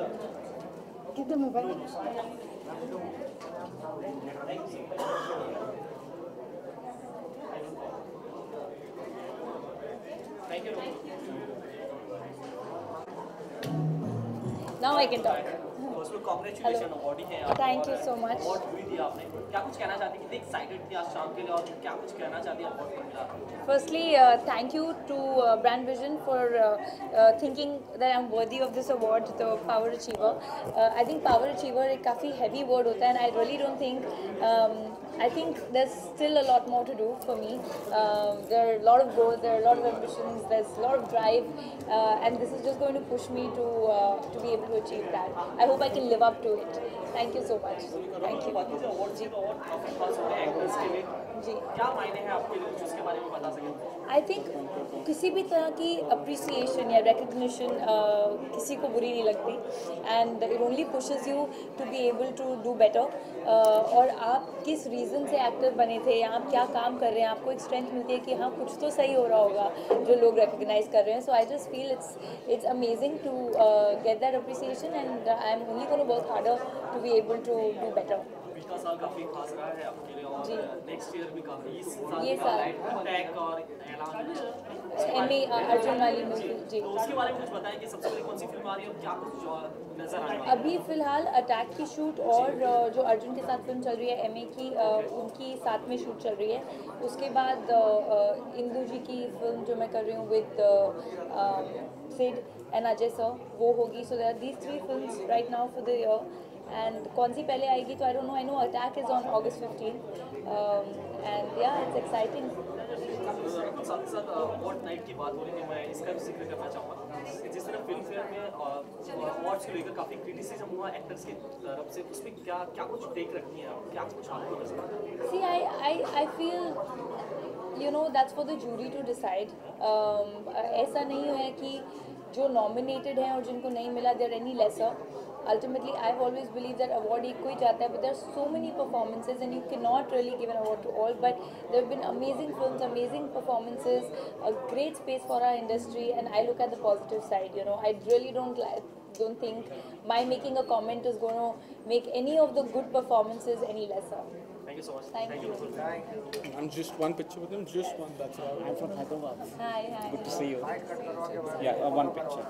up. Give them away. Now I can talk. First of congratulation awardee है Thank you so much. Award हुई थी आपने क्या कुछ कहना चाहती कितनी एक्साइटेड थी आज शाम के लिए और क्या कुछ कहना चाहती अवार्ड को मिला Firstly, uh, thank you to uh, Brand Vision for uh, uh, thinking that I'm worthy of this award, the Power Achiever. Uh, I think Power Achiever एक काफ़ी heavy word होता है and I really don't think, um, I think there's still a lot more to do for me. Um, there are a lot of goals, there are a lot of ambitions, there's a lot of drive uh, and this is just going to push me to, uh, to be able to achieve that. I hope I can live up to it. Thank you so much. Thank you. यू जी क्या मायने हैं आपके लिए उसके बारे में सकें आई थिंक किसी भी तरह की अप्रिसिएशन या रिकग्निशन किसी को बुरी नहीं लगती। And it only pushes you to be able to do better और आप किस रीज़न से एक्टर बने थे या आप क्या काम कर रहे हैं आपको एक स्ट्रेंथ मिलती है कि हाँ कुछ तो सही हो रहा होगा जो लोग रिकग्नाइज कर रहे हैं। So I just feel it's it's amazing to get that appreciation and I am only gonna work harder to be able to do better साल काफ़ी खास रहा है आपके लिए नेक्स्ट ईयर भी काफ़ी इस साल ये साल। टैग और ऐलान अर्जुन वाली जी। तो उसके बारे में कुछ बताएँ कि सबसे पहले कौन सी फ़िल्म आ रही है और क्या कुछ नज़र आने वाला है? अभी फ़िलहाल अटैक की शूट और जो अर्जुन के साथ फ़िल्म चल रही है एमए की उनकी साथ में शूट चल रही है। उसके बाद इंदू जी की फ़िल्म जो मैं कर रही हूँ with Sid and Ajay sir वो होगी. So there these three film right now for the year and कौन सी पहले आएगी तो I don't know I know Attack is on August fifteen and yeah it's exciting साथ साथ वॉट नाइट की बात हो रही थी मैं इसका भी ज़िक्र करना चाहूँगा। जिस तरह फ़िल्म फेयर में जूरी टू डिसाइड ऐसा नहीं है कि जो नॉमिनेटेड है और जिनको नहीं मिला there any lesser ultimately I always believe that award एक को ही जाता है but there so many performances and you can not really given award to all but there been amazing film amazing performances a great space for our industry and I look at the positive side you know I really don't don't don't think my making a comment is going to make any of the good performances any lesser. Thank you so much. Thank, Thank you. you. Thank you. I'm just one picture with him, just one. That's all. I'm from Hyderabad. Hi, hi. Good to see you. Yeah, uh, one picture.